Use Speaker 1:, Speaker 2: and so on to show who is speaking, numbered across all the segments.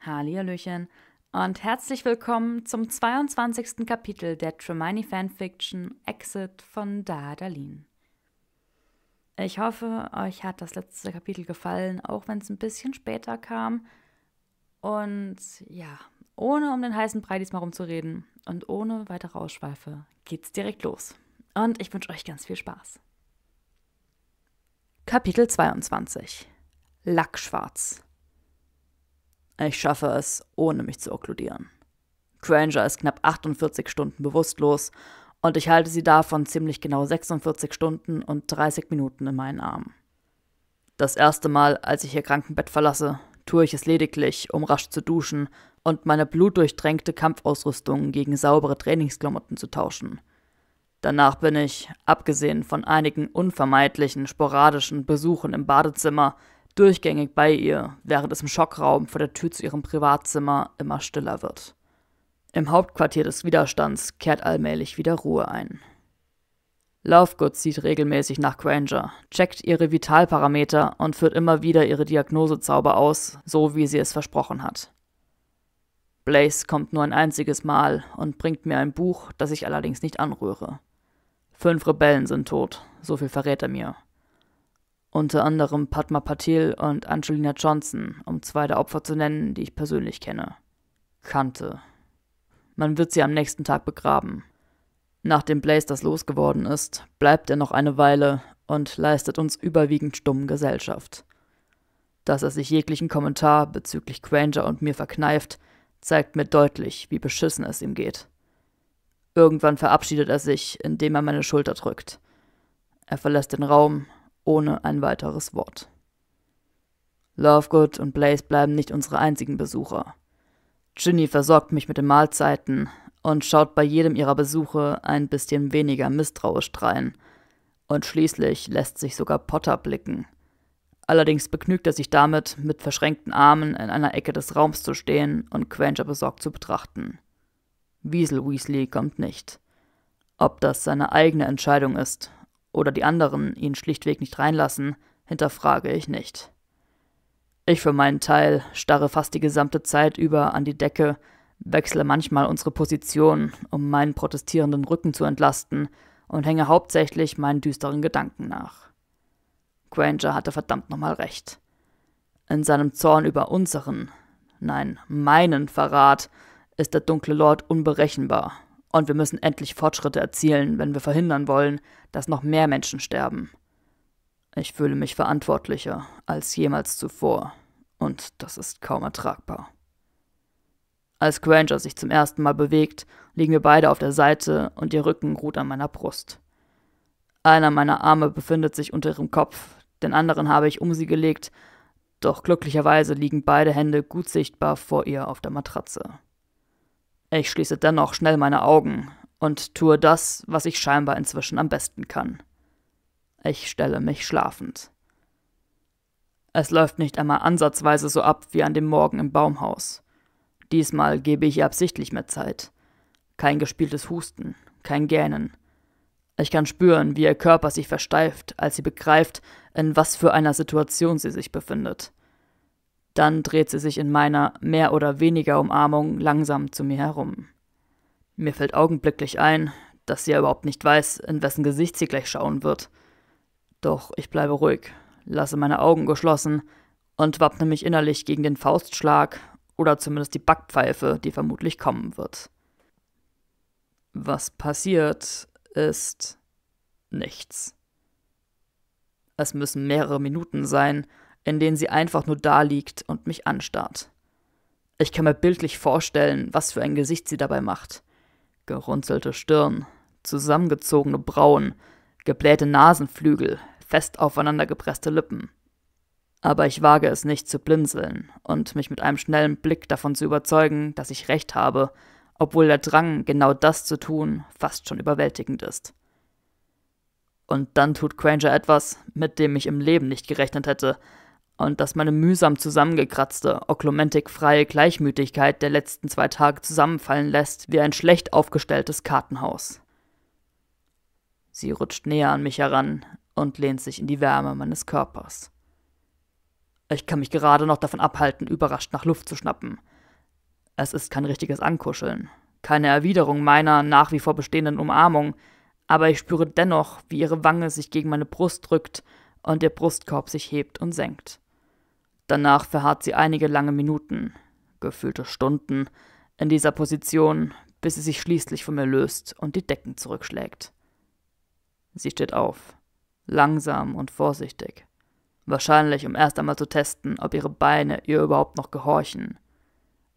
Speaker 1: Hallihallöchen und herzlich willkommen zum 22. Kapitel der Tremini Fanfiction Exit von Dadalin. Ich hoffe, euch hat das letzte Kapitel gefallen, auch wenn es ein bisschen später kam. Und ja, ohne um den heißen Brei diesmal rumzureden und ohne weitere Ausschweife geht's direkt los. Und ich wünsche euch ganz viel Spaß. Kapitel 22 Lackschwarz ich schaffe es, ohne mich zu okkludieren. Granger ist knapp 48 Stunden bewusstlos und ich halte sie davon ziemlich genau 46 Stunden und 30 Minuten in meinen Armen. Das erste Mal, als ich ihr Krankenbett verlasse, tue ich es lediglich, um rasch zu duschen und meine blutdurchtränkte Kampfausrüstung gegen saubere Trainingsklamotten zu tauschen. Danach bin ich, abgesehen von einigen unvermeidlichen, sporadischen Besuchen im Badezimmer, durchgängig bei ihr, während es im Schockraum vor der Tür zu ihrem Privatzimmer immer stiller wird. Im Hauptquartier des Widerstands kehrt allmählich wieder Ruhe ein. Lovegood zieht regelmäßig nach Granger, checkt ihre Vitalparameter und führt immer wieder ihre Diagnosezauber aus, so wie sie es versprochen hat. Blaze kommt nur ein einziges Mal und bringt mir ein Buch, das ich allerdings nicht anrühre. Fünf Rebellen sind tot, so viel verrät er mir unter anderem Padma Patil und Angelina Johnson, um zwei der Opfer zu nennen, die ich persönlich kenne. Kannte. Man wird sie am nächsten Tag begraben. Nachdem Blaze das losgeworden ist, bleibt er noch eine Weile und leistet uns überwiegend stumm Gesellschaft. Dass er sich jeglichen Kommentar bezüglich Granger und mir verkneift, zeigt mir deutlich, wie beschissen es ihm geht. Irgendwann verabschiedet er sich, indem er meine Schulter drückt. Er verlässt den Raum, ohne ein weiteres Wort. Lovegood und Blaze bleiben nicht unsere einzigen Besucher. Ginny versorgt mich mit den Mahlzeiten und schaut bei jedem ihrer Besuche ein bisschen weniger misstrauisch drein. Und schließlich lässt sich sogar Potter blicken. Allerdings begnügt er sich damit, mit verschränkten Armen in einer Ecke des Raums zu stehen und Granger besorgt zu betrachten. Wiesel Weasley kommt nicht. Ob das seine eigene Entscheidung ist oder die anderen ihn schlichtweg nicht reinlassen, hinterfrage ich nicht. Ich für meinen Teil starre fast die gesamte Zeit über an die Decke, wechsle manchmal unsere Position, um meinen protestierenden Rücken zu entlasten, und hänge hauptsächlich meinen düsteren Gedanken nach. Granger hatte verdammt nochmal recht. In seinem Zorn über unseren, nein, meinen Verrat ist der dunkle Lord unberechenbar und wir müssen endlich Fortschritte erzielen, wenn wir verhindern wollen, dass noch mehr Menschen sterben. Ich fühle mich verantwortlicher als jemals zuvor, und das ist kaum ertragbar. Als Granger sich zum ersten Mal bewegt, liegen wir beide auf der Seite und ihr Rücken ruht an meiner Brust. Einer meiner Arme befindet sich unter ihrem Kopf, den anderen habe ich um sie gelegt, doch glücklicherweise liegen beide Hände gut sichtbar vor ihr auf der Matratze. Ich schließe dennoch schnell meine Augen und tue das, was ich scheinbar inzwischen am besten kann. Ich stelle mich schlafend. Es läuft nicht einmal ansatzweise so ab wie an dem Morgen im Baumhaus. Diesmal gebe ich ihr absichtlich mehr Zeit. Kein gespieltes Husten, kein Gähnen. Ich kann spüren, wie ihr Körper sich versteift, als sie begreift, in was für einer Situation sie sich befindet. Dann dreht sie sich in meiner mehr oder weniger Umarmung langsam zu mir herum. Mir fällt augenblicklich ein, dass sie ja überhaupt nicht weiß, in wessen Gesicht sie gleich schauen wird. Doch ich bleibe ruhig, lasse meine Augen geschlossen und wappne mich innerlich gegen den Faustschlag oder zumindest die Backpfeife, die vermutlich kommen wird. Was passiert, ist nichts. Es müssen mehrere Minuten sein, in denen sie einfach nur da liegt und mich anstarrt. Ich kann mir bildlich vorstellen, was für ein Gesicht sie dabei macht. Gerunzelte Stirn, zusammengezogene Brauen, geblähte Nasenflügel, fest aufeinandergepresste Lippen. Aber ich wage es nicht zu blinzeln und mich mit einem schnellen Blick davon zu überzeugen, dass ich recht habe, obwohl der Drang, genau das zu tun, fast schon überwältigend ist. Und dann tut Granger etwas, mit dem ich im Leben nicht gerechnet hätte, und dass meine mühsam zusammengekratzte, oklumentikfreie Gleichmütigkeit der letzten zwei Tage zusammenfallen lässt wie ein schlecht aufgestelltes Kartenhaus. Sie rutscht näher an mich heran und lehnt sich in die Wärme meines Körpers. Ich kann mich gerade noch davon abhalten, überrascht nach Luft zu schnappen. Es ist kein richtiges Ankuscheln, keine Erwiderung meiner nach wie vor bestehenden Umarmung, aber ich spüre dennoch, wie ihre Wange sich gegen meine Brust drückt und ihr Brustkorb sich hebt und senkt. Danach verharrt sie einige lange Minuten, gefühlte Stunden, in dieser Position, bis sie sich schließlich von mir löst und die Decken zurückschlägt. Sie steht auf, langsam und vorsichtig, wahrscheinlich um erst einmal zu testen, ob ihre Beine ihr überhaupt noch gehorchen.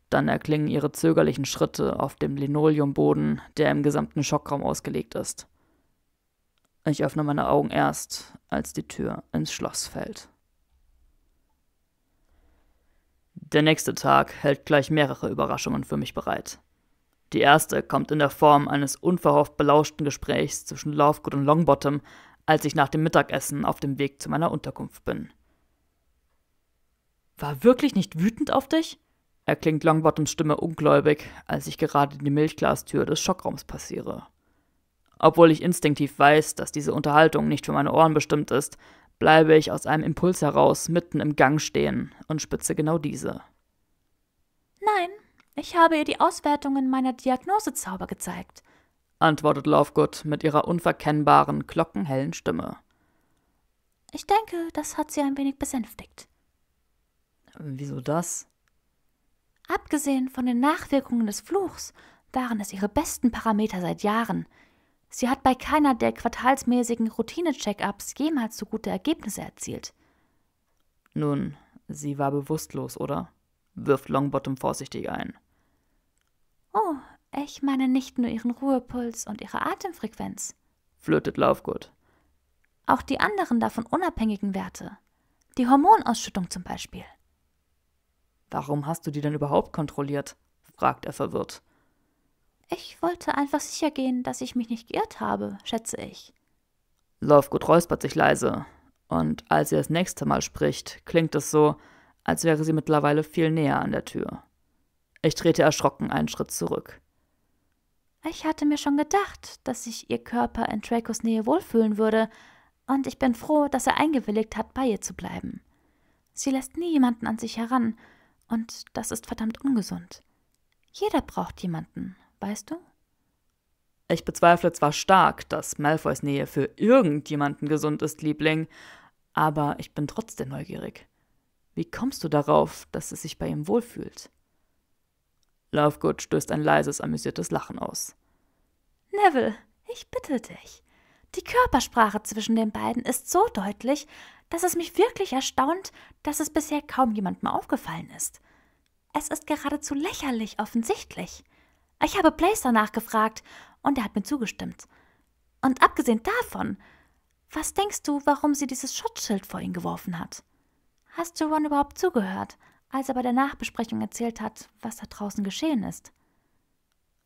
Speaker 1: Dann erklingen ihre zögerlichen Schritte auf dem Linoleumboden, der im gesamten Schockraum ausgelegt ist. Ich öffne meine Augen erst, als die Tür ins Schloss fällt. Der nächste Tag hält gleich mehrere Überraschungen für mich bereit. Die erste kommt in der Form eines unverhofft belauschten Gesprächs zwischen Lovegood und Longbottom, als ich nach dem Mittagessen auf dem Weg zu meiner Unterkunft bin. War wirklich nicht wütend auf dich? erklingt Longbottoms Stimme ungläubig, als ich gerade die Milchglastür des Schockraums passiere. Obwohl ich instinktiv weiß, dass diese Unterhaltung nicht für meine Ohren bestimmt ist, bleibe ich aus einem Impuls heraus mitten im Gang stehen und spitze genau diese.
Speaker 2: Nein, ich habe ihr die Auswertungen meiner Diagnosezauber gezeigt,
Speaker 1: antwortet Lovegood mit ihrer unverkennbaren, glockenhellen Stimme.
Speaker 2: Ich denke, das hat sie ein wenig besänftigt.
Speaker 1: Wieso das?
Speaker 2: Abgesehen von den Nachwirkungen des Fluchs waren es ihre besten Parameter seit Jahren. Sie hat bei keiner der quartalsmäßigen Routine-Check-ups jemals so gute Ergebnisse erzielt.
Speaker 1: Nun, sie war bewusstlos, oder? wirft Longbottom vorsichtig ein.
Speaker 2: Oh, ich meine nicht nur ihren Ruhepuls und ihre Atemfrequenz,
Speaker 1: flötet Lovegood.
Speaker 2: Auch die anderen davon unabhängigen Werte. Die Hormonausschüttung zum Beispiel.
Speaker 1: Warum hast du die denn überhaupt kontrolliert? fragt er verwirrt.
Speaker 2: Ich wollte einfach sicher gehen, dass ich mich nicht geirrt habe, schätze ich.
Speaker 1: Lovegood räuspert sich leise, und als sie das nächste Mal spricht, klingt es so, als wäre sie mittlerweile viel näher an der Tür. Ich trete erschrocken einen Schritt zurück.
Speaker 2: Ich hatte mir schon gedacht, dass sich ihr Körper in Dracos Nähe wohlfühlen würde, und ich bin froh, dass er eingewilligt hat, bei ihr zu bleiben. Sie lässt nie jemanden an sich heran, und das ist verdammt ungesund. Jeder braucht jemanden, weißt du?
Speaker 1: Ich bezweifle zwar stark, dass Malfoys Nähe für irgendjemanden gesund ist, Liebling, aber ich bin trotzdem neugierig. Wie kommst du darauf, dass es sich bei ihm wohlfühlt? Lovegood stößt ein leises, amüsiertes Lachen aus.
Speaker 2: Neville, ich bitte dich. Die Körpersprache zwischen den beiden ist so deutlich, dass es mich wirklich erstaunt, dass es bisher kaum jemandem aufgefallen ist. Es ist geradezu lächerlich offensichtlich. Ich habe Blaze danach gefragt und er hat mir zugestimmt. Und abgesehen davon, was denkst du, warum sie dieses Schutzschild vor ihn geworfen hat? Hast du Ron überhaupt zugehört, als er bei der Nachbesprechung erzählt hat, was da draußen geschehen ist?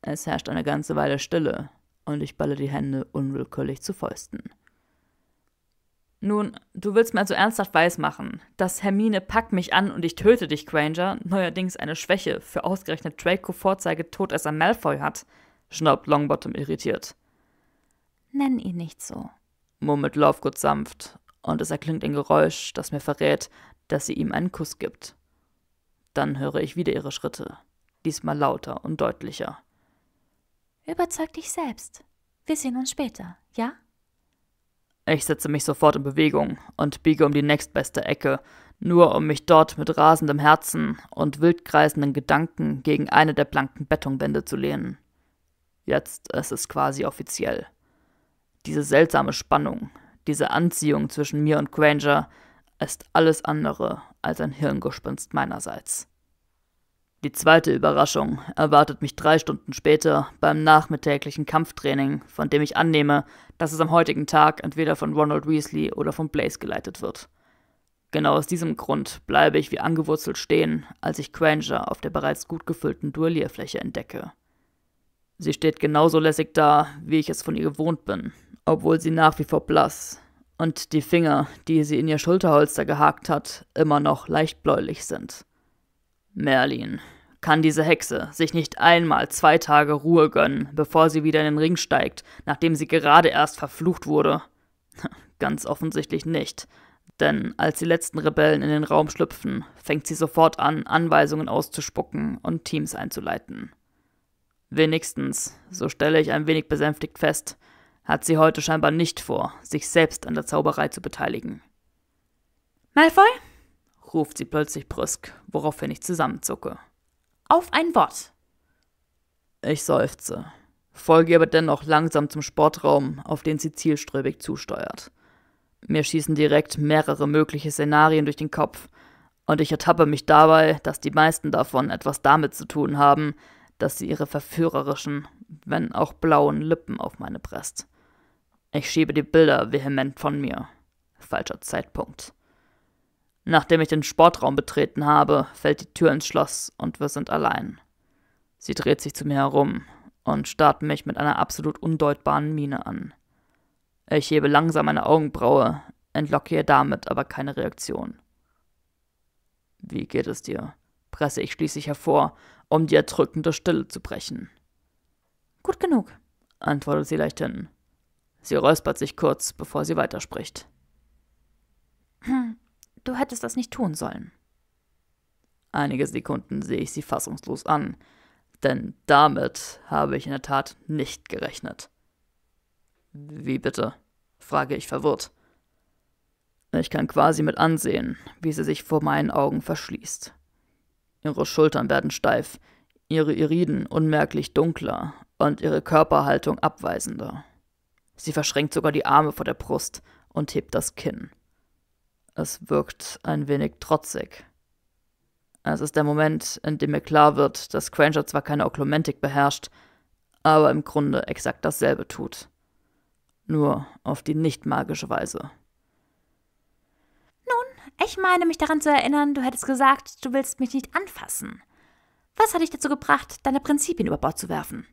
Speaker 1: Es herrscht eine ganze Weile Stille und ich balle die Hände unwillkürlich zu Fäusten. Nun, du willst mir also ernsthaft weismachen, dass Hermine Pack mich an und ich töte dich, Granger, neuerdings eine Schwäche für ausgerechnet Draco Vorzeige Todesser Malfoy hat, schnaubt Longbottom irritiert.
Speaker 2: Nenn ihn nicht so,
Speaker 1: murmelt Lovegood sanft, und es erklingt ein Geräusch, das mir verrät, dass sie ihm einen Kuss gibt. Dann höre ich wieder ihre Schritte, diesmal lauter und deutlicher.
Speaker 2: Überzeug dich selbst. Wir sehen uns später, ja?
Speaker 1: Ich setze mich sofort in Bewegung und biege um die nächstbeste Ecke, nur um mich dort mit rasendem Herzen und wildkreisenden Gedanken gegen eine der blanken Betonwände zu lehnen. Jetzt ist es quasi offiziell. Diese seltsame Spannung, diese Anziehung zwischen mir und Granger ist alles andere als ein Hirngespinst meinerseits. Die zweite Überraschung erwartet mich drei Stunden später beim nachmittäglichen Kampftraining, von dem ich annehme, dass es am heutigen Tag entweder von Ronald Weasley oder von Blaze geleitet wird. Genau aus diesem Grund bleibe ich wie angewurzelt stehen, als ich Granger auf der bereits gut gefüllten Duellierfläche entdecke. Sie steht genauso lässig da, wie ich es von ihr gewohnt bin, obwohl sie nach wie vor blass und die Finger, die sie in ihr Schulterholster gehakt hat, immer noch leicht bläulich sind. Merlin, kann diese Hexe sich nicht einmal zwei Tage Ruhe gönnen, bevor sie wieder in den Ring steigt, nachdem sie gerade erst verflucht wurde? Ganz offensichtlich nicht, Denn als die letzten Rebellen in den Raum schlüpfen, fängt sie sofort an, Anweisungen auszuspucken und Teams einzuleiten. Wenigstens, so stelle ich ein wenig besänftigt fest, hat sie heute scheinbar nicht vor, sich selbst an der Zauberei zu beteiligen.
Speaker 2: Malfoy?
Speaker 1: ruft sie plötzlich brüsk, woraufhin ich zusammenzucke.
Speaker 2: Auf ein Wort.
Speaker 1: Ich seufze, folge aber dennoch langsam zum Sportraum, auf den sie zielstrebig zusteuert. Mir schießen direkt mehrere mögliche Szenarien durch den Kopf, und ich ertappe mich dabei, dass die meisten davon etwas damit zu tun haben, dass sie ihre verführerischen, wenn auch blauen Lippen auf meine presst. Ich schiebe die Bilder vehement von mir. Falscher Zeitpunkt. Nachdem ich den Sportraum betreten habe, fällt die Tür ins Schloss und wir sind allein. Sie dreht sich zu mir herum und starrt mich mit einer absolut undeutbaren Miene an. Ich hebe langsam eine Augenbraue, entlocke ihr damit aber keine Reaktion. Wie geht es dir? presse ich schließlich hervor, um die erdrückende Stille zu brechen.
Speaker 2: Gut genug,
Speaker 1: antwortet sie leichthin. Sie räuspert sich kurz, bevor sie weiterspricht.
Speaker 2: Du hättest das nicht tun sollen.
Speaker 1: Einige Sekunden sehe ich sie fassungslos an, denn damit habe ich in der Tat nicht gerechnet. Wie bitte? frage ich verwirrt. Ich kann quasi mit ansehen, wie sie sich vor meinen Augen verschließt. Ihre Schultern werden steif, ihre Iriden unmerklich dunkler und ihre Körperhaltung abweisender. Sie verschränkt sogar die Arme vor der Brust und hebt das Kinn. Es wirkt ein wenig trotzig. Es ist der Moment, in dem mir klar wird, dass Granger zwar keine Oklumentik beherrscht, aber im Grunde exakt dasselbe tut nur auf die nicht magische Weise.
Speaker 2: Nun, ich meine mich daran zu erinnern, du hättest gesagt, du willst mich nicht anfassen. Was hat dich dazu gebracht, deine Prinzipien über Bord zu werfen?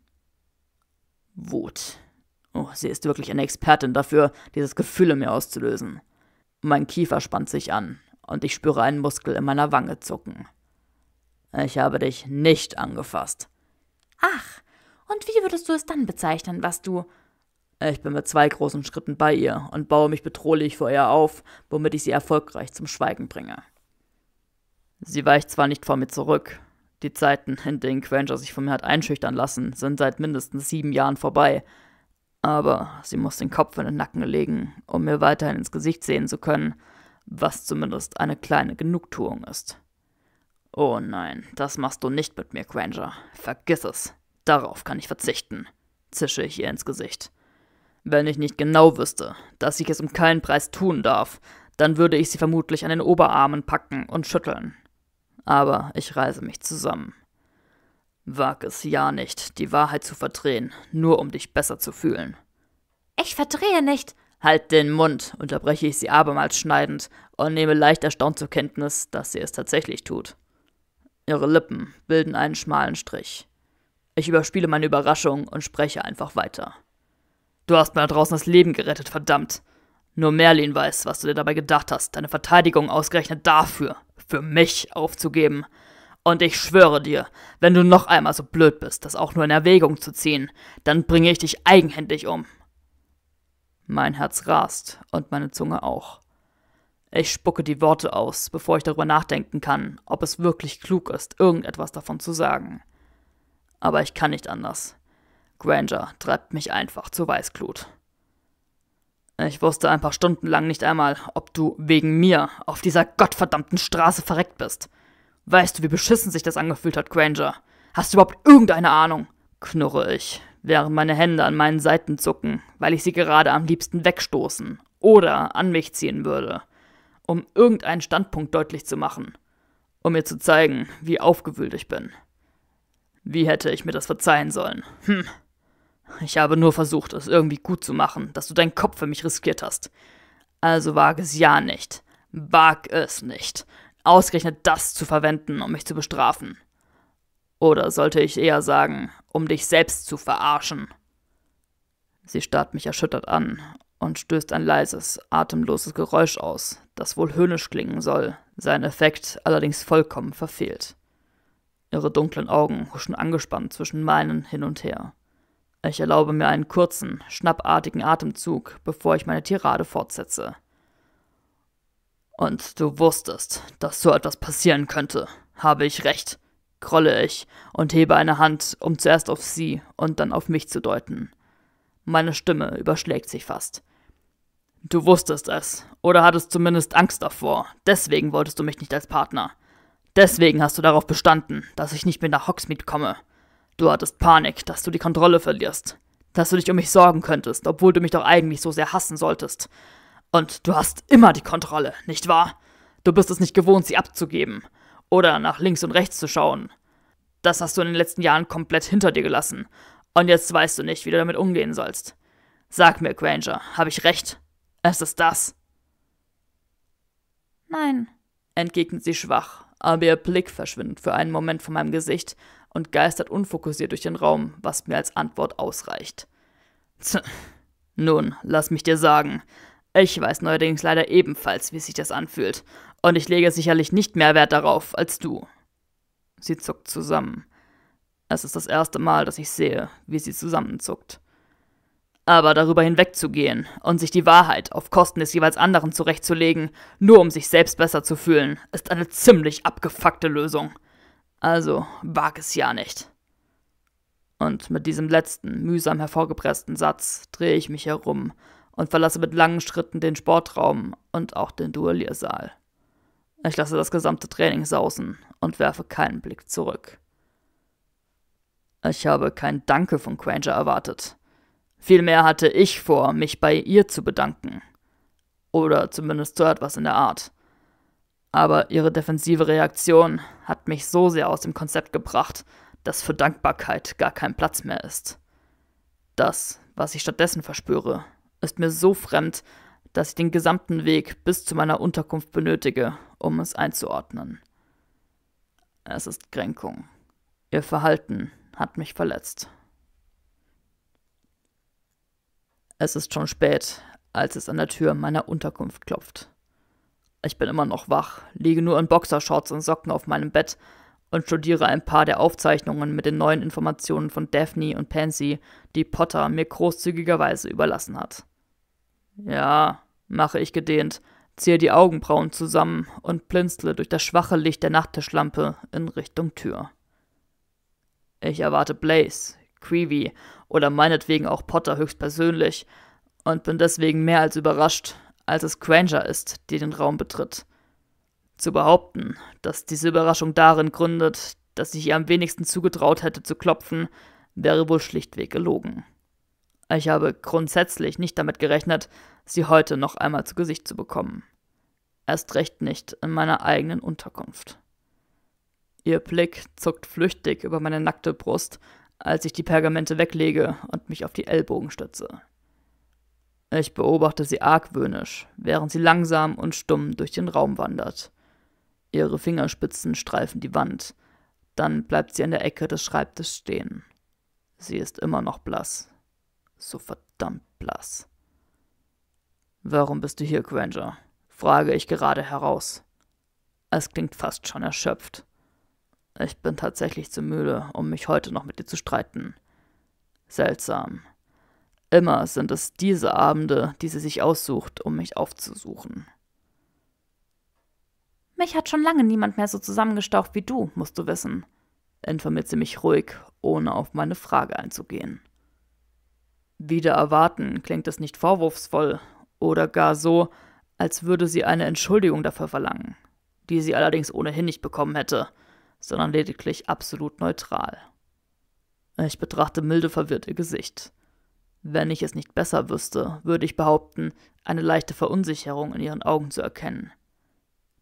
Speaker 1: Wut. Oh, sie ist wirklich eine Expertin dafür, dieses Gefühl in mir auszulösen. Mein Kiefer spannt sich an und ich spüre einen Muskel in meiner Wange zucken. Ich habe dich nicht angefasst.
Speaker 2: Ach, und wie würdest du es dann bezeichnen, was du
Speaker 1: ich bin mit zwei großen Schritten bei ihr und baue mich bedrohlich vor ihr auf, womit ich sie erfolgreich zum Schweigen bringe. Sie weicht zwar nicht vor mir zurück. Die Zeiten, in denen Granger sich von mir hat einschüchtern lassen, sind seit mindestens sieben Jahren vorbei. Aber sie muss den Kopf in den Nacken legen, um mir weiterhin ins Gesicht sehen zu können, was zumindest eine kleine Genugtuung ist. Oh nein, das machst du nicht mit mir, Granger. Vergiss es. Darauf kann ich verzichten, zische ich ihr ins Gesicht. Wenn ich nicht genau wüsste, dass ich es um keinen Preis tun darf, dann würde ich sie vermutlich an den Oberarmen packen und schütteln. Aber ich reise mich zusammen. Wag es ja nicht, die Wahrheit zu verdrehen, nur um dich besser zu fühlen.
Speaker 2: Ich verdrehe nicht.
Speaker 1: Halt den Mund, unterbreche ich sie abermals schneidend und nehme leicht erstaunt zur Kenntnis, dass sie es tatsächlich tut. Ihre Lippen bilden einen schmalen Strich. Ich überspiele meine Überraschung und spreche einfach weiter. Du hast mir da draußen das Leben gerettet, verdammt. Nur Merlin weiß, was du dir dabei gedacht hast, deine Verteidigung ausgerechnet dafür, für mich aufzugeben. Und ich schwöre dir, wenn du noch einmal so blöd bist, das auch nur in Erwägung zu ziehen, dann bringe ich dich eigenhändig um. Mein Herz rast und meine Zunge auch. Ich spucke die Worte aus, bevor ich darüber nachdenken kann, ob es wirklich klug ist, irgendetwas davon zu sagen. Aber ich kann nicht anders. Granger treibt mich einfach zur Weißglut. Ich wusste ein paar Stunden lang nicht einmal, ob du wegen mir auf dieser gottverdammten Straße verreckt bist. Weißt du, wie beschissen sich das angefühlt hat, Granger? Hast du überhaupt irgendeine Ahnung? knurre ich, während meine Hände an meinen Seiten zucken, weil ich sie gerade am liebsten wegstoßen oder an mich ziehen würde, um irgendeinen Standpunkt deutlich zu machen, um mir zu zeigen, wie aufgewühlt ich bin. Wie hätte ich mir das verzeihen sollen? Hm. Ich habe nur versucht, es irgendwie gut zu machen, dass du deinen Kopf für mich riskiert hast. Also wage es ja nicht. Wag es nicht. Ausgerechnet das zu verwenden, um mich zu bestrafen. Oder sollte ich eher sagen, um dich selbst zu verarschen? Sie starrt mich erschüttert an und stößt ein leises, atemloses Geräusch aus, das wohl höhnisch klingen soll, seinen Effekt allerdings vollkommen verfehlt. Ihre dunklen Augen huschen angespannt zwischen meinen hin und her. Ich erlaube mir einen kurzen, schnappartigen Atemzug, bevor ich meine Tirade fortsetze. Und du wusstest, dass so etwas passieren könnte. Habe ich recht? grolle ich und hebe eine Hand, um zuerst auf sie und dann auf mich zu deuten. Meine Stimme überschlägt sich fast. Du wusstest es, oder hattest zumindest Angst davor. Deswegen wolltest du mich nicht als Partner. Deswegen hast du darauf bestanden, dass ich nicht mehr nach Hogsmeade komme. Du hattest Panik, dass du die Kontrolle verlierst. Dass du dich um mich sorgen könntest, obwohl du mich doch eigentlich so sehr hassen solltest. Und du hast immer die Kontrolle, nicht wahr? Du bist es nicht gewohnt, sie abzugeben. Oder nach links und rechts zu schauen. Das hast du in den letzten Jahren komplett hinter dir gelassen. Und jetzt weißt du nicht, wie du damit umgehen sollst. Sag mir, Granger, habe ich recht? Es ist das.
Speaker 2: Nein,
Speaker 1: entgegnet sie schwach, aber ihr Blick verschwindet für einen Moment von meinem Gesicht und geistert unfokussiert durch den Raum, was mir als Antwort ausreicht. Tch. Nun, lass mich dir sagen, ich weiß neuerdings leider ebenfalls, wie sich das anfühlt, und ich lege sicherlich nicht mehr Wert darauf als du. Sie zuckt zusammen. Es ist das erste Mal, dass ich sehe, wie sie zusammenzuckt. Aber darüber hinwegzugehen und sich die Wahrheit auf Kosten des jeweils anderen zurechtzulegen, nur um sich selbst besser zu fühlen, ist eine ziemlich abgefuckte Lösung. Also wag es ja nicht. Und mit diesem letzten, mühsam hervorgepressten Satz drehe ich mich herum und verlasse mit langen Schritten den Sportraum und auch den Duelliersaal. Ich lasse das gesamte Training sausen und werfe keinen Blick zurück. Ich habe kein Danke von Granger erwartet. Vielmehr hatte ich vor, mich bei ihr zu bedanken. Oder zumindest so etwas in der Art. Aber ihre defensive Reaktion hat mich so sehr aus dem Konzept gebracht, dass für Dankbarkeit gar kein Platz mehr ist. Das, was ich stattdessen verspüre, ist mir so fremd, dass ich den gesamten Weg bis zu meiner Unterkunft benötige, um es einzuordnen. Es ist Kränkung. Ihr Verhalten hat mich verletzt. Es ist schon spät, als es an der Tür meiner Unterkunft klopft. Ich bin immer noch wach, liege nur in Boxershorts und Socken auf meinem Bett und studiere ein paar der Aufzeichnungen mit den neuen Informationen von Daphne und Pansy, die Potter mir großzügigerweise überlassen hat. Ja, mache ich gedehnt, ziehe die Augenbrauen zusammen und blinzle durch das schwache Licht der Nachttischlampe in Richtung Tür. Ich erwarte Blaze, Creevy oder meinetwegen auch Potter höchstpersönlich und bin deswegen mehr als überrascht, als es Granger ist, die den Raum betritt. Zu behaupten, dass diese Überraschung darin gründet, dass ich ihr am wenigsten zugetraut hätte zu klopfen, wäre wohl schlichtweg gelogen. Ich habe grundsätzlich nicht damit gerechnet, sie heute noch einmal zu Gesicht zu bekommen. Erst recht nicht in meiner eigenen Unterkunft. Ihr Blick zuckt flüchtig über meine nackte Brust, als ich die Pergamente weglege und mich auf die Ellbogen stütze. Ich beobachte sie argwöhnisch, während sie langsam und stumm durch den Raum wandert. Ihre Fingerspitzen streifen die Wand, dann bleibt sie an der Ecke des Schreibtisches stehen. Sie ist immer noch blass. So verdammt blass. Warum bist du hier, Granger? frage ich gerade heraus. Es klingt fast schon erschöpft. Ich bin tatsächlich zu müde, um mich heute noch mit dir zu streiten. Seltsam. Immer sind es diese Abende, die sie sich aussucht, um mich aufzusuchen.
Speaker 2: Mich hat schon lange niemand mehr so zusammengestaucht wie du, musst du wissen,
Speaker 1: informiert sie mich ruhig, ohne auf meine Frage einzugehen. Wieder erwarten klingt es nicht vorwurfsvoll oder gar so, als würde sie eine Entschuldigung dafür verlangen, die sie allerdings ohnehin nicht bekommen hätte, sondern lediglich absolut neutral. Ich betrachte milde verwirrt ihr Gesicht. Wenn ich es nicht besser wüsste, würde ich behaupten, eine leichte Verunsicherung in ihren Augen zu erkennen.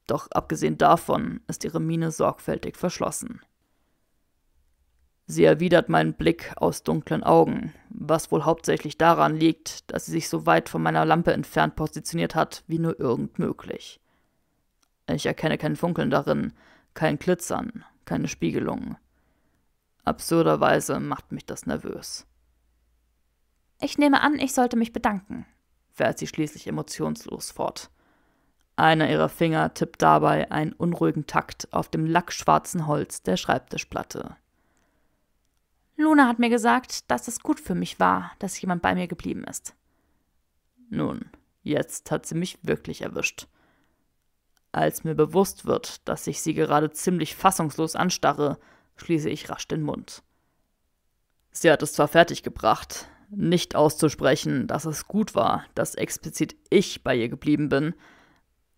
Speaker 1: Doch abgesehen davon ist ihre Miene sorgfältig verschlossen. Sie erwidert meinen Blick aus dunklen Augen, was wohl hauptsächlich daran liegt, dass sie sich so weit von meiner Lampe entfernt positioniert hat, wie nur irgend möglich. Ich erkenne kein Funkeln darin, kein Glitzern, keine Spiegelung. Absurderweise macht mich das nervös.
Speaker 2: Ich nehme an, ich sollte mich bedanken,
Speaker 1: fährt sie schließlich emotionslos fort. Einer ihrer Finger tippt dabei einen unruhigen Takt auf dem lackschwarzen Holz der Schreibtischplatte.
Speaker 2: Luna hat mir gesagt, dass es gut für mich war, dass jemand bei mir geblieben ist.
Speaker 1: Nun, jetzt hat sie mich wirklich erwischt. Als mir bewusst wird, dass ich sie gerade ziemlich fassungslos anstarre, schließe ich rasch den Mund. Sie hat es zwar fertiggebracht, nicht auszusprechen, dass es gut war, dass explizit ich bei ihr geblieben bin,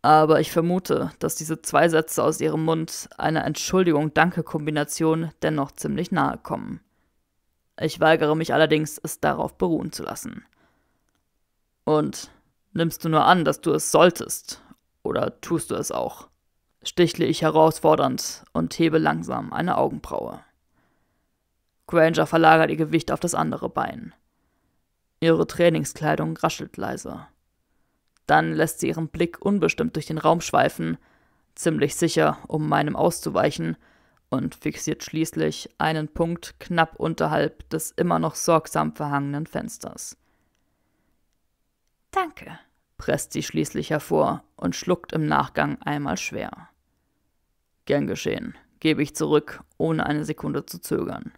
Speaker 1: aber ich vermute, dass diese zwei Sätze aus ihrem Mund einer Entschuldigung-Danke-Kombination dennoch ziemlich nahe kommen. Ich weigere mich allerdings, es darauf beruhen zu lassen. Und nimmst du nur an, dass du es solltest, oder tust du es auch? stichle ich herausfordernd und hebe langsam eine Augenbraue. Granger verlagert ihr Gewicht auf das andere Bein. Ihre Trainingskleidung raschelt leise. Dann lässt sie ihren Blick unbestimmt durch den Raum schweifen, ziemlich sicher, um meinem auszuweichen, und fixiert schließlich einen Punkt knapp unterhalb des immer noch sorgsam verhangenen Fensters.
Speaker 2: Danke,
Speaker 1: presst sie schließlich hervor und schluckt im Nachgang einmal schwer. Gern geschehen, gebe ich zurück, ohne eine Sekunde zu zögern.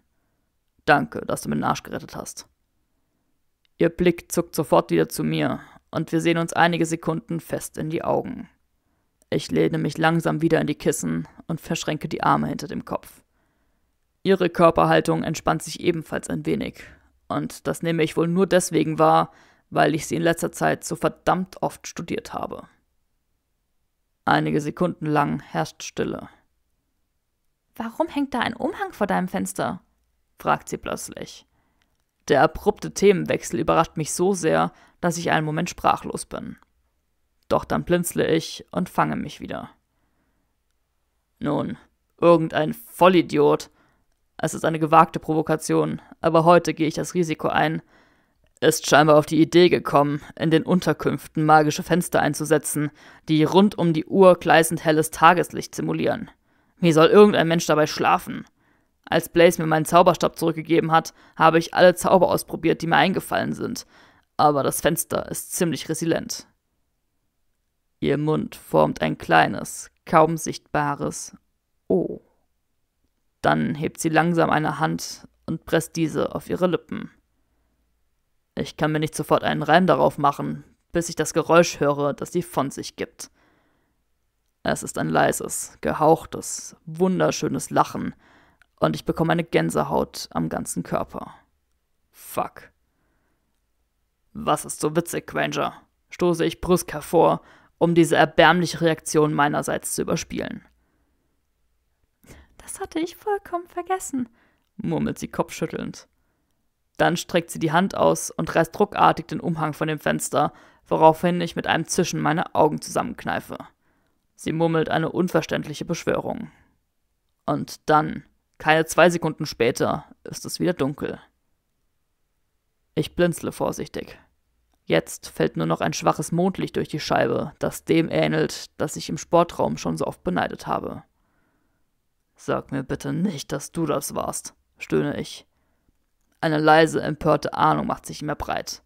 Speaker 1: Danke, dass du mir den Arsch gerettet hast. Ihr Blick zuckt sofort wieder zu mir, und wir sehen uns einige Sekunden fest in die Augen. Ich lehne mich langsam wieder in die Kissen und verschränke die Arme hinter dem Kopf. Ihre Körperhaltung entspannt sich ebenfalls ein wenig, und das nehme ich wohl nur deswegen wahr, weil ich sie in letzter Zeit so verdammt oft studiert habe. Einige Sekunden lang herrscht Stille.
Speaker 2: Warum hängt da ein Umhang vor deinem Fenster?
Speaker 1: fragt sie plötzlich. Der abrupte Themenwechsel überrascht mich so sehr, dass ich einen Moment sprachlos bin. Doch dann blinzle ich und fange mich wieder. Nun, irgendein Vollidiot. Es ist eine gewagte Provokation, aber heute gehe ich das Risiko ein. Ist scheinbar auf die Idee gekommen, in den Unterkünften magische Fenster einzusetzen, die rund um die Uhr gleißend helles Tageslicht simulieren. Wie soll irgendein Mensch dabei schlafen? Als Blaze mir meinen Zauberstab zurückgegeben hat, habe ich alle Zauber ausprobiert, die mir eingefallen sind, aber das Fenster ist ziemlich resilient. Ihr Mund formt ein kleines, kaum sichtbares O. Dann hebt sie langsam eine Hand und presst diese auf ihre Lippen. Ich kann mir nicht sofort einen Reim darauf machen, bis ich das Geräusch höre, das sie von sich gibt. Es ist ein leises, gehauchtes, wunderschönes Lachen, und ich bekomme eine Gänsehaut am ganzen Körper. Fuck. Was ist so witzig, Granger? stoße ich brüsk hervor, um diese erbärmliche Reaktion meinerseits zu überspielen.
Speaker 2: Das hatte ich vollkommen vergessen,
Speaker 1: murmelt sie kopfschüttelnd. Dann streckt sie die Hand aus und reißt ruckartig den Umhang von dem Fenster, woraufhin ich mit einem Zischen meine Augen zusammenkneife. Sie murmelt eine unverständliche Beschwörung. Und dann keine zwei Sekunden später ist es wieder dunkel. Ich blinzle vorsichtig. Jetzt fällt nur noch ein schwaches Mondlicht durch die Scheibe, das dem ähnelt, das ich im Sportraum schon so oft beneidet habe. Sag mir bitte nicht, dass du das warst, stöhne ich. Eine leise, empörte Ahnung macht sich mir breit.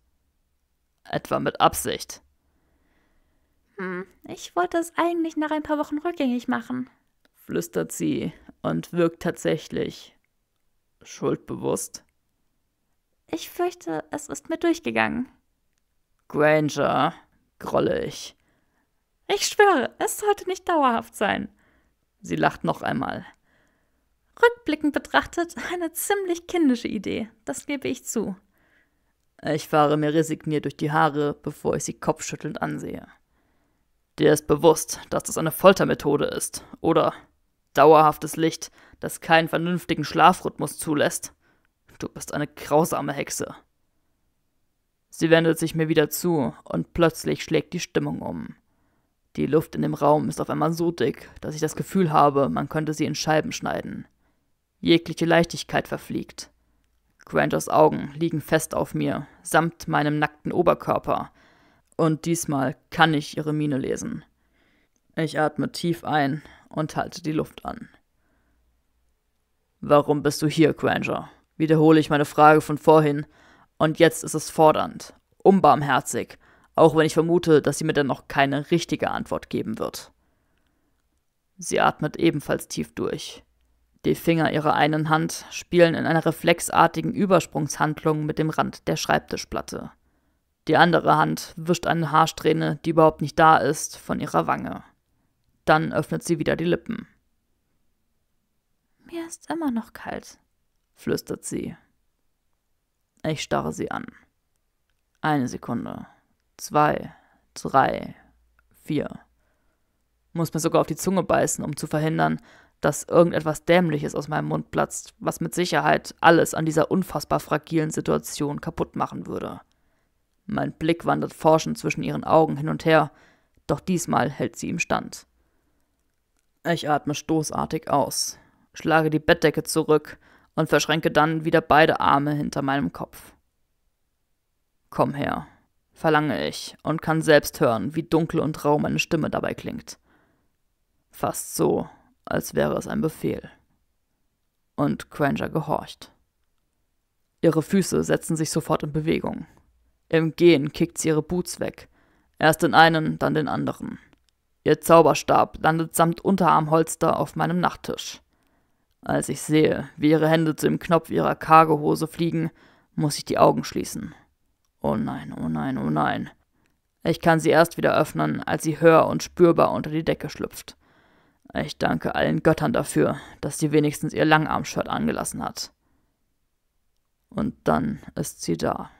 Speaker 1: Etwa mit Absicht.
Speaker 2: Hm, ich wollte es eigentlich nach ein paar Wochen rückgängig machen,
Speaker 1: flüstert sie und wirkt tatsächlich schuldbewusst.
Speaker 2: Ich fürchte, es ist mir durchgegangen.
Speaker 1: Granger, grolle ich.
Speaker 2: Ich schwöre, es sollte nicht dauerhaft sein.
Speaker 1: Sie lacht noch einmal.
Speaker 2: Rückblickend betrachtet eine ziemlich kindische Idee, das gebe ich zu.
Speaker 1: Ich fahre mir resigniert durch die Haare, bevor ich sie kopfschüttelnd ansehe. Dir ist bewusst, dass das eine Foltermethode ist, oder? dauerhaftes Licht, das keinen vernünftigen Schlafrhythmus zulässt. Du bist eine grausame Hexe. Sie wendet sich mir wieder zu und plötzlich schlägt die Stimmung um. Die Luft in dem Raum ist auf einmal so dick, dass ich das Gefühl habe, man könnte sie in Scheiben schneiden. Jegliche Leichtigkeit verfliegt. Grangers Augen liegen fest auf mir, samt meinem nackten Oberkörper, und diesmal kann ich ihre Miene lesen. Ich atme tief ein und halte die Luft an. Warum bist du hier, Granger? Wiederhole ich meine Frage von vorhin, und jetzt ist es fordernd, unbarmherzig, auch wenn ich vermute, dass sie mir dann noch keine richtige Antwort geben wird. Sie atmet ebenfalls tief durch. Die Finger ihrer einen Hand spielen in einer reflexartigen Übersprungshandlung mit dem Rand der Schreibtischplatte. Die andere Hand wischt eine Haarsträhne, die überhaupt nicht da ist, von ihrer Wange. Dann öffnet sie wieder die Lippen.
Speaker 2: Mir ist immer noch kalt,
Speaker 1: flüstert sie. Ich starre sie an. Eine Sekunde. Zwei. Drei. Vier. Muss mir sogar auf die Zunge beißen, um zu verhindern, dass irgendetwas Dämliches aus meinem Mund platzt, was mit Sicherheit alles an dieser unfassbar fragilen Situation kaputt machen würde. Mein Blick wandert forschend zwischen ihren Augen hin und her, doch diesmal hält sie ihm stand. Ich atme stoßartig aus, schlage die Bettdecke zurück und verschränke dann wieder beide Arme hinter meinem Kopf. Komm her, verlange ich und kann selbst hören, wie dunkel und rau meine Stimme dabei klingt. Fast so, als wäre es ein Befehl. Und Granger gehorcht. Ihre Füße setzen sich sofort in Bewegung. Im Gehen kickt sie ihre Boots weg, erst den einen, dann den anderen. Ihr Zauberstab landet samt Unterarmholster auf meinem Nachttisch. Als ich sehe, wie ihre Hände zu dem Knopf ihrer Cargohose fliegen, muss ich die Augen schließen. Oh nein, oh nein, oh nein. Ich kann sie erst wieder öffnen, als sie hör und spürbar unter die Decke schlüpft. Ich danke allen Göttern dafür, dass sie wenigstens ihr Langarmshirt angelassen hat. Und dann ist sie da,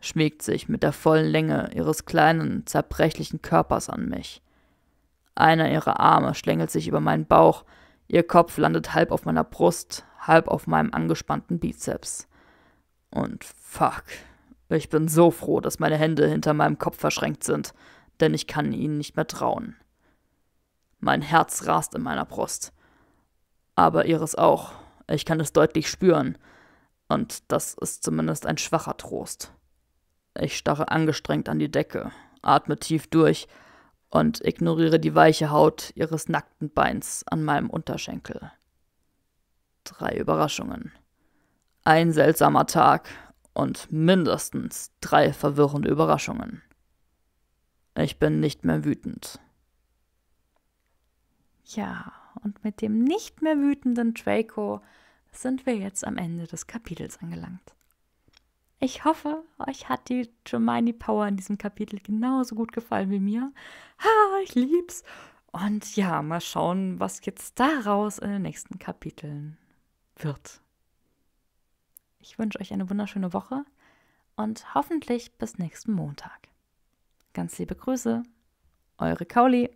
Speaker 1: schmiegt sich mit der vollen Länge ihres kleinen, zerbrechlichen Körpers an mich. Einer ihrer Arme schlängelt sich über meinen Bauch, ihr Kopf landet halb auf meiner Brust, halb auf meinem angespannten Bizeps. Und fuck, ich bin so froh, dass meine Hände hinter meinem Kopf verschränkt sind, denn ich kann ihnen nicht mehr trauen. Mein Herz rast in meiner Brust. Aber ihres auch. Ich kann es deutlich spüren. Und das ist zumindest ein schwacher Trost. Ich starre angestrengt an die Decke, atme tief durch und ignoriere die weiche Haut ihres nackten Beins an meinem Unterschenkel. Drei Überraschungen. Ein seltsamer Tag und mindestens drei verwirrende Überraschungen. Ich bin nicht mehr wütend.
Speaker 2: Ja, und mit dem nicht mehr wütenden Draco sind wir jetzt am Ende des Kapitels angelangt. Ich hoffe, euch hat die Hermione Power in diesem Kapitel genauso gut gefallen wie mir. Ha, ich lieb's. Und ja, mal schauen, was jetzt daraus in den nächsten Kapiteln wird. Ich wünsche euch eine wunderschöne Woche und hoffentlich bis nächsten Montag. Ganz liebe Grüße, eure Kauli.